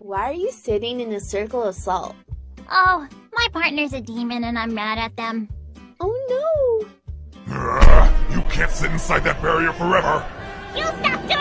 Why are you sitting in a circle of salt? Oh, my partner's a demon and I'm mad at them. Oh no! you can't sit inside that barrier forever. You stop doing